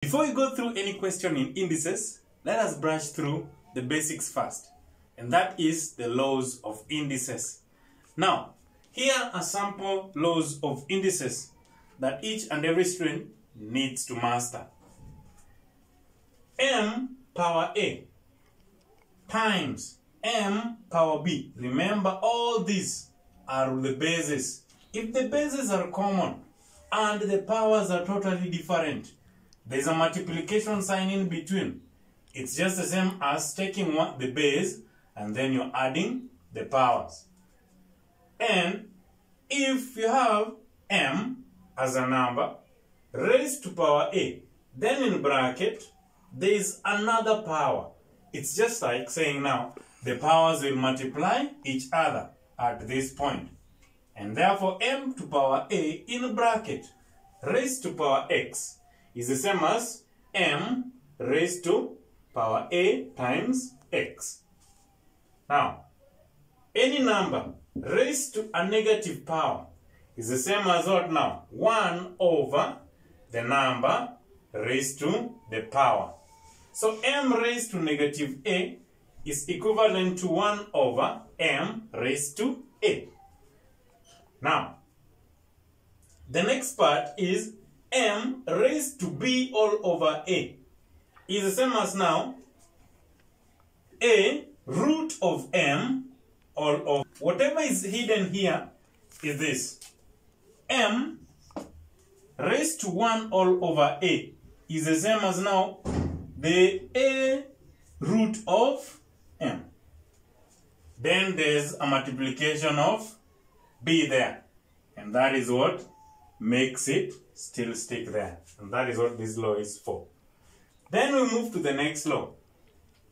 Before we go through any question in indices, let us brush through the basics first. And that is the laws of indices. Now, here are sample laws of indices that each and every student needs to master. m power a times m power b. Remember, all these are the bases. If the bases are common and the powers are totally different, there's a multiplication sign in between. It's just the same as taking one, the base and then you're adding the powers. And if you have m as a number raised to power a, then in bracket there is another power. It's just like saying now the powers will multiply each other at this point. And therefore m to power a in bracket raised to power x is the same as m raised to power a times x. Now, any number raised to a negative power is the same as what now? 1 over the number raised to the power. So m raised to negative a is equivalent to 1 over m raised to a. Now, the next part is m raised to b all over a. Is the same as now. A root of m all of whatever is hidden here is this. M raised to 1 all over a. Is the same as now. The a root of m. Then there's a multiplication of b there. And that is what makes it still stick there. And that is what this law is for. Then we move to the next law.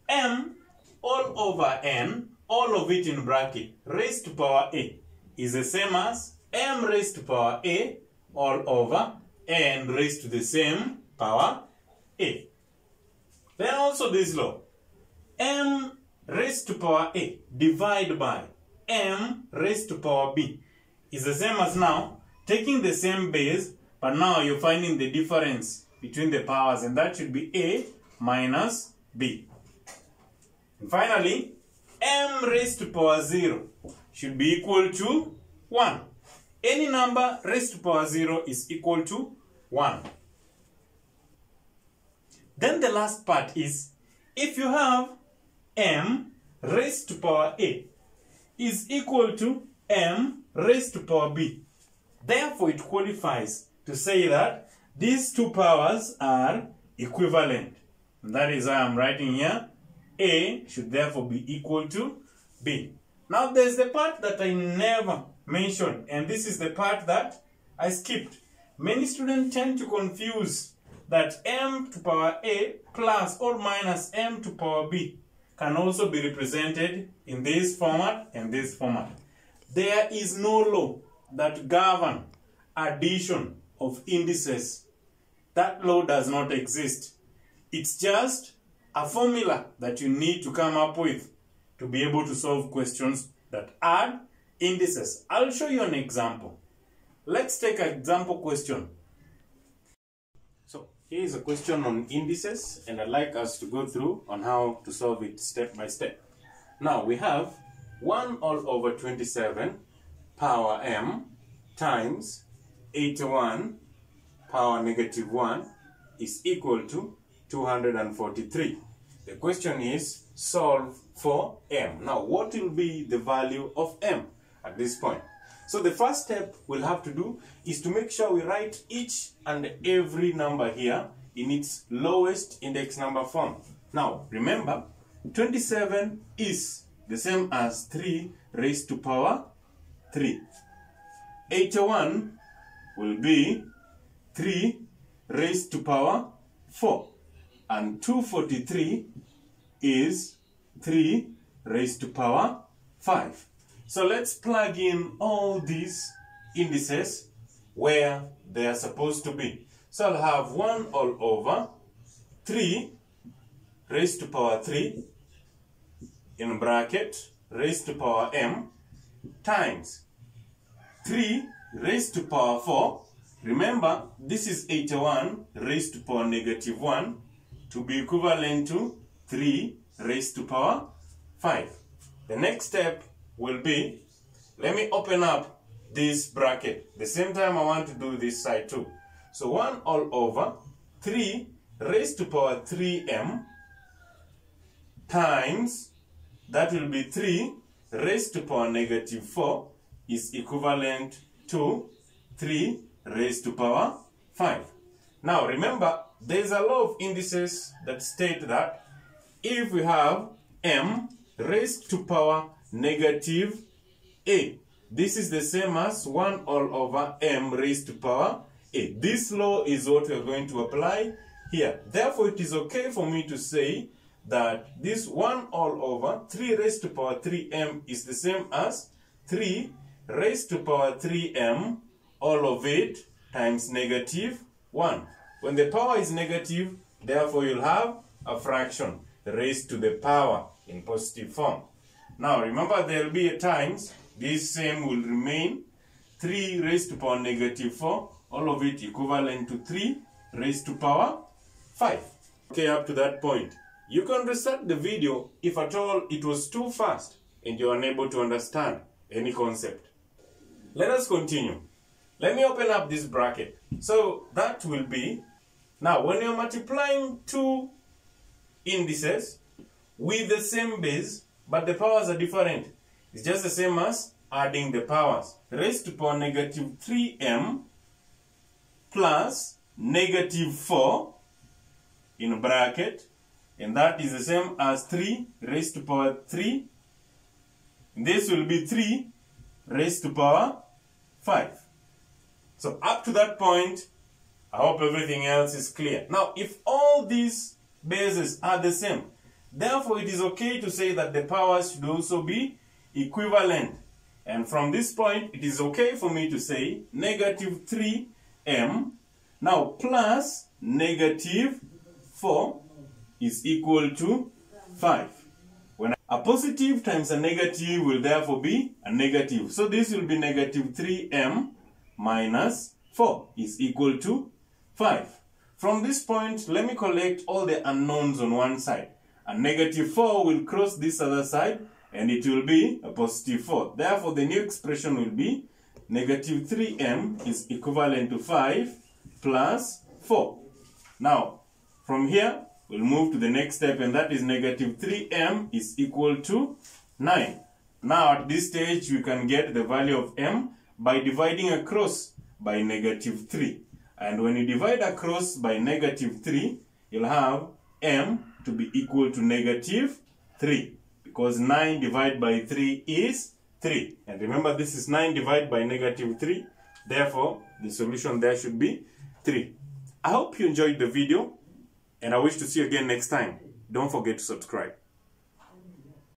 M all over n all of it in bracket raised to power a is the same as m raised to power a all over n raised to the same power a. Then also this law. M raised to power a divided by m raised to power b is the same as now taking the same base but now you're finding the difference between the powers and that should be a minus b. And finally m raised to power 0 should be equal to 1 any number raised to power 0 is equal to 1 then the last part is if you have m raised to power a is equal to m raised to power b. Therefore, it qualifies to say that these two powers are equivalent. And that is why I'm writing here a should therefore be equal to b. Now, there's the part that I never mentioned, and this is the part that I skipped. Many students tend to confuse that m to power a plus or minus m to power b can also be represented in this format and this format. There is no law that govern addition of indices. That law does not exist. It's just a formula that you need to come up with to be able to solve questions that add indices. I'll show you an example. Let's take an example question. So here is a question on indices and I'd like us to go through on how to solve it step by step. Now we have 1 all over 27 power m times 81 power negative 1 is equal to 243. The question is solve for m. Now what will be the value of m at this point? So the first step we'll have to do is to make sure we write each and every number here in its lowest index number form. Now remember 27 is the same as 3 raised to power 3. 81 will be 3 raised to power 4. And 243 is 3 raised to power 5. So let's plug in all these indices where they are supposed to be. So I'll have 1 all over 3 raised to power 3 in bracket raised to power m times 3 raised to power 4 remember this is 81 raised to power negative 1 to be equivalent to 3 raised to power 5. The next step will be, let me open up this bracket. The same time I want to do this side too. So 1 all over 3 raised to power 3m times, that will be 3 raised to power negative 4 is equivalent to 3 raised to power 5. Now remember, there is a law of indices that state that if we have m raised to power negative a, this is the same as 1 all over m raised to power a. This law is what we are going to apply here. Therefore, it is okay for me to say that this 1 all over 3 raised to power 3m is the same as 3 raised to power 3m all of it times negative 1. When the power is negative, therefore you'll have a fraction raised to the power in positive form. Now remember there will be a times, this same will remain 3 raised to power negative 4, all of it equivalent to 3 raised to power 5. Okay, up to that point. You can reset the video if at all it was too fast and you're unable to understand any concept. Let us continue. Let me open up this bracket. So that will be, now when you're multiplying two indices with the same base, but the powers are different. It's just the same as adding the powers. Raised to power negative 3m plus negative 4 in bracket, and that is the same as 3 raised to power 3. This will be 3 raised to power 5. So up to that point, I hope everything else is clear. Now, if all these bases are the same, therefore it is okay to say that the powers should also be equivalent. And from this point, it is okay for me to say negative 3m now plus negative 4 is equal to 5. When a positive times a negative will therefore be a negative. So this will be negative 3m minus 4 is equal to 5. From this point, let me collect all the unknowns on one side. A negative 4 will cross this other side and it will be a positive 4. Therefore, the new expression will be negative 3m is equivalent to 5 plus 4. Now, from here, we'll move to the next step and that is negative 3m is equal to 9. Now, at this stage, we can get the value of m by dividing across by negative 3. And when you divide across by negative 3, you'll have m to be equal to negative 3. Because 9 divided by 3 is 3. And remember, this is 9 divided by negative 3. Therefore, the solution there should be 3. I hope you enjoyed the video and I wish to see you again next time. Don't forget to subscribe.